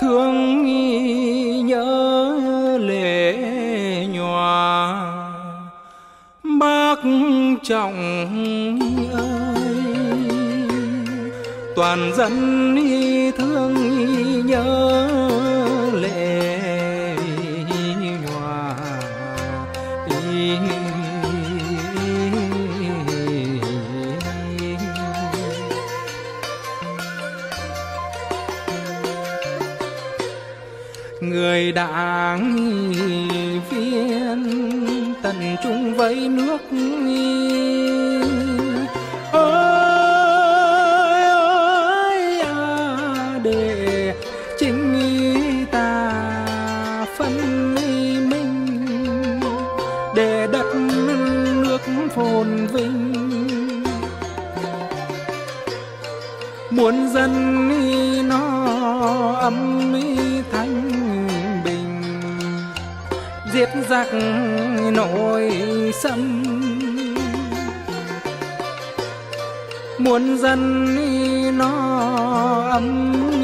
thương nhớ lệ nhòa. Bác trọng ơi toàn dân thương nhớ lệ nhòa. Người đảng viên tận chung với nước ơi ơi à, để chính ta phân minh để đất nước phồn vinh. Muốn dân nó ấm giết giặc nội xâm muốn dân nó ấm